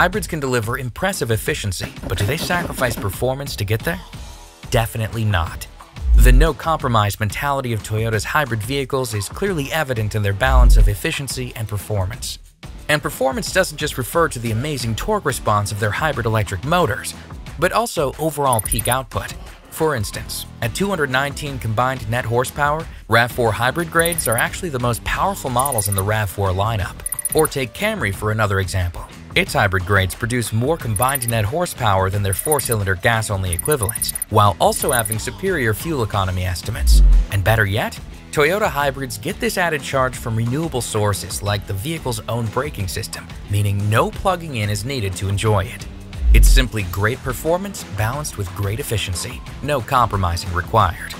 Hybrids can deliver impressive efficiency, but do they sacrifice performance to get there? Definitely not. The no-compromise mentality of Toyota's hybrid vehicles is clearly evident in their balance of efficiency and performance. And performance doesn't just refer to the amazing torque response of their hybrid electric motors, but also overall peak output. For instance, at 219 combined net horsepower, RAV4 hybrid grades are actually the most powerful models in the RAV4 lineup. Or take Camry for another example. Its hybrid grades produce more combined net horsepower than their four-cylinder gas-only equivalents, while also having superior fuel economy estimates. And better yet, Toyota hybrids get this added charge from renewable sources like the vehicle's own braking system, meaning no plugging in is needed to enjoy it. It's simply great performance balanced with great efficiency, no compromising required.